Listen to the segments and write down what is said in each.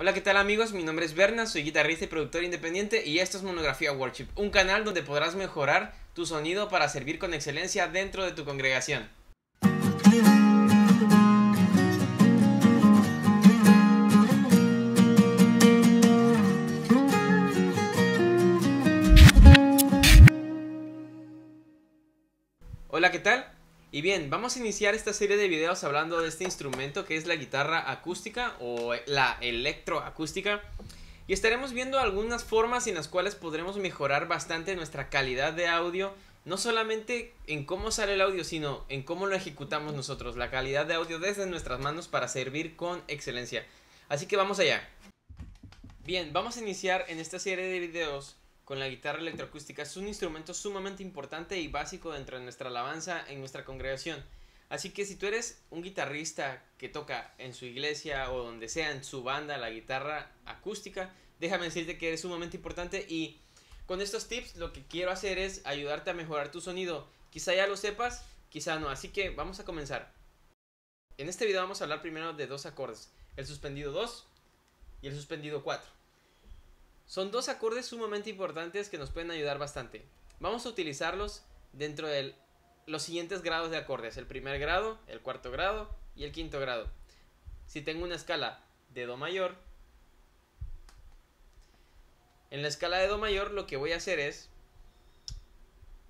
Hola, ¿qué tal amigos? Mi nombre es Berna, soy guitarrista y productor independiente y esto es Monografía Worship, un canal donde podrás mejorar tu sonido para servir con excelencia dentro de tu congregación. Y bien, vamos a iniciar esta serie de videos hablando de este instrumento que es la guitarra acústica o la electroacústica. Y estaremos viendo algunas formas en las cuales podremos mejorar bastante nuestra calidad de audio. No solamente en cómo sale el audio, sino en cómo lo ejecutamos nosotros. La calidad de audio desde nuestras manos para servir con excelencia. Así que vamos allá. Bien, vamos a iniciar en esta serie de videos con la guitarra electroacústica es un instrumento sumamente importante y básico dentro de nuestra alabanza en nuestra congregación. Así que si tú eres un guitarrista que toca en su iglesia o donde sea en su banda la guitarra acústica, déjame decirte que es sumamente importante y con estos tips lo que quiero hacer es ayudarte a mejorar tu sonido. Quizá ya lo sepas, quizá no, así que vamos a comenzar. En este video vamos a hablar primero de dos acordes, el suspendido 2 y el suspendido 4. Son dos acordes sumamente importantes que nos pueden ayudar bastante. Vamos a utilizarlos dentro de los siguientes grados de acordes. El primer grado, el cuarto grado y el quinto grado. Si tengo una escala de Do mayor, en la escala de Do mayor lo que voy a hacer es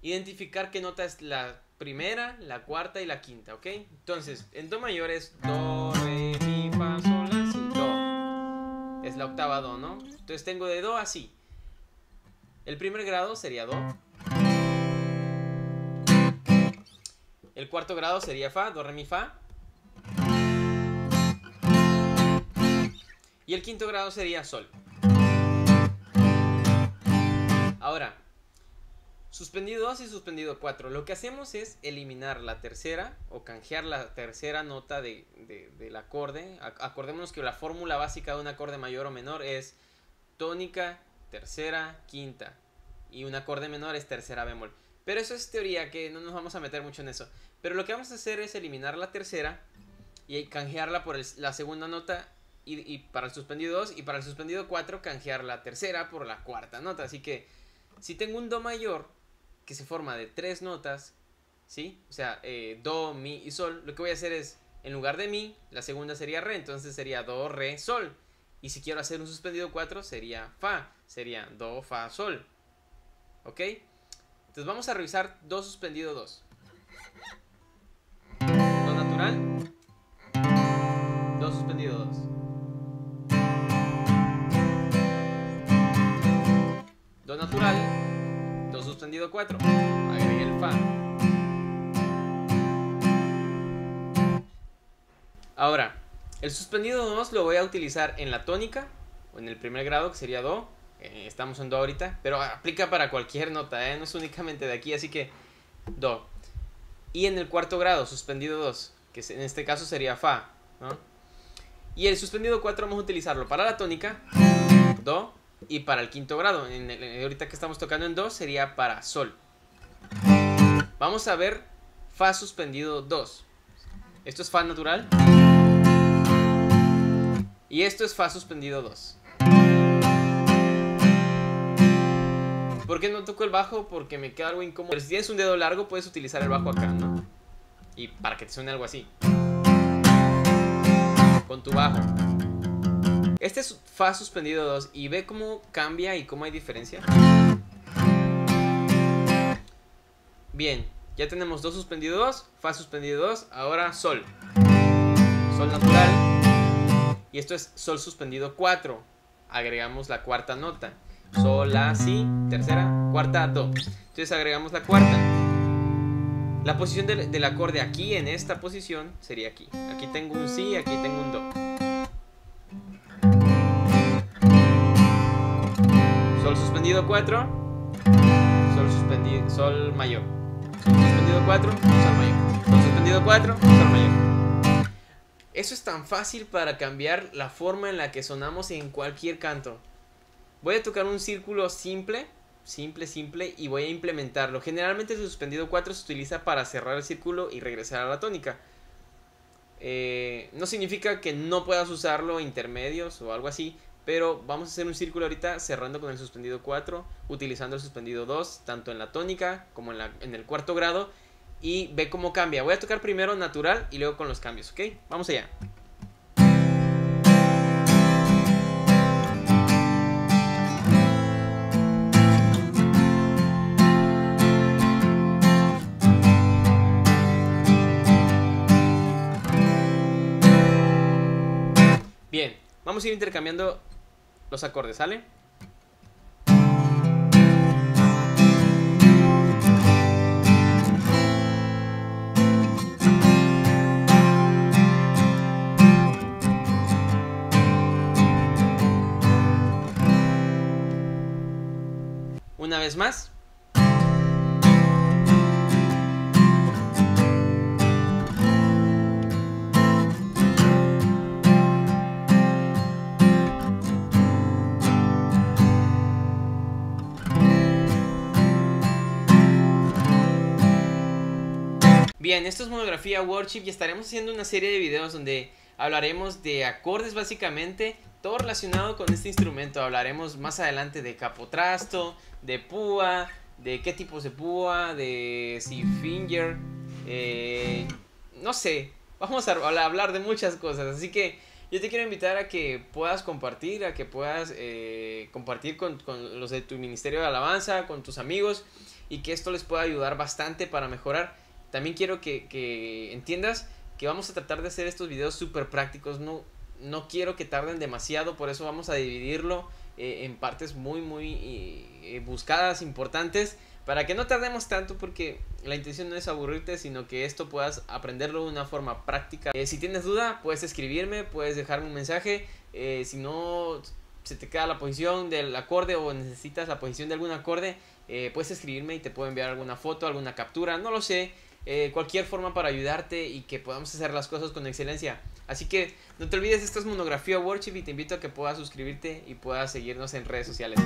identificar qué nota es la primera, la cuarta y la quinta, ¿ok? Entonces, en Do mayor es Do, Re, Mi, Fa, Sol. Es la octava Do, ¿no? Entonces tengo de Do así. El primer grado sería Do. El cuarto grado sería Fa, Do, Re, Mi, Fa. Y el quinto grado sería Sol. Ahora, suspendido 2 y suspendido 4. Lo que hacemos es eliminar la tercera o canjear la tercera nota de, del acorde. Acordémonos que la fórmula básica de un acorde mayor o menor es tónica, tercera, quinta. Y un acorde menor es tercera bemol. Pero eso es teoría, que no nos vamos a meter mucho en eso. Pero lo que vamos a hacer es eliminar la tercera y canjearla por la segunda nota. Y, para el suspendido 2 y para el suspendido 4 canjear la tercera por la cuarta nota. Así que si tengo un Do mayor que se forma de tres notas, ¿sí? O sea, eh, Do, Mi y Sol, lo que voy a hacer es, en lugar de Mi, la segunda sería Re, entonces sería Do, Re, Sol. Y si quiero hacer un suspendido 4 sería Fa, sería Do, Fa, Sol. ¿Ok? Entonces vamos a revisar Do suspendido 2. Do natural. Do suspendido 2. Do natural. Do suspendido 4. Agregué el Fa. Ahora, el suspendido 2 lo voy a utilizar en la tónica, o en el primer grado, que sería Do. Eh, estamos en Do ahorita, pero aplica para cualquier nota, ¿eh? no es únicamente de aquí, así que Do. Y en el cuarto grado, suspendido 2, que en este caso sería Fa. Y el suspendido 4 vamos a utilizarlo para la tónica, Do, y para el quinto grado. Ahorita que estamos tocando en Do sería para Sol. Vamos a ver Fa suspendido 2. Esto es Fa natural. Y esto es Fa suspendido 2. ¿Por qué no toco el bajo? Porque me queda algo incómodo. Pero si tienes un dedo largo, puedes utilizar el bajo acá, ¿no? Y para que te suene algo así. Con tu bajo. Este es Fa suspendido 2. Y ve cómo cambia y cómo hay diferencia. Bien, ya tenemos Do suspendido 2, Fa suspendido 2, ahora Sol. Sol natural. Y esto es Sol suspendido 4. Agregamos la cuarta nota. Sol, La, Si, tercera, cuarta, Do. Entonces agregamos la cuarta. La posición del, del, acorde aquí, en esta posición, sería aquí. Aquí tengo un Si, aquí tengo un Do. Sol suspendido 4. Sol suspendido, Sol mayor. Sol suspendido 4, Sol mayor. Sol suspendido 4, Sol mayor. Eso es tan fácil para cambiar la forma en la que sonamos en cualquier canto. Voy a tocar un círculo simple, simple, simple, y voy a implementarlo. Generalmente el suspendido 4 se utiliza para cerrar el círculo y regresar a la tónica. Eh, no significa que no puedas usarlo intermedios o algo así, pero vamos a hacer un círculo ahorita cerrando con el suspendido 4, utilizando el suspendido 2, tanto en la tónica como en, la, en el cuarto grado. Y ve cómo cambia. Voy a tocar primero natural y luego con los cambios, ¿ok? Vamos allá. Bien, vamos a ir intercambiando los acordes, ¿sale? Una vez más. Bien, esto es Monografía Worship y estaremos haciendo una serie de videos donde hablaremos de acordes básicamente, todo relacionado con este instrumento. Hablaremos más adelante de capotrasto, de púa, de qué tipos de púa, de si finger, eh, no sé, vamos a hablar de muchas cosas, así que yo te quiero invitar a que puedas compartir, a que puedas eh, compartir con, con los de tu ministerio de alabanza, con tus amigos y que esto les pueda ayudar bastante para mejorar también quiero que, entiendas que vamos a tratar de hacer estos videos súper prácticos. No, no quiero que tarden demasiado, por eso vamos a dividirlo eh, en partes muy, muy eh, buscadas, importantes, para que no tardemos tanto porque la intención no es aburrirte, sino que esto puedas aprenderlo de una forma práctica. Eh, si tienes duda, puedes escribirme, puedes dejarme un mensaje. si no se te queda la posición del acorde o necesitas la posición de algún acorde, puedes escribirme y te puedo enviar alguna foto, alguna captura, no lo sé. Eh, cualquier forma para ayudarte y que podamos hacer las cosas con excelencia. Así que no te olvides, esta es Monografía Worship y te invito a que puedas suscribirte y puedas seguirnos en redes sociales.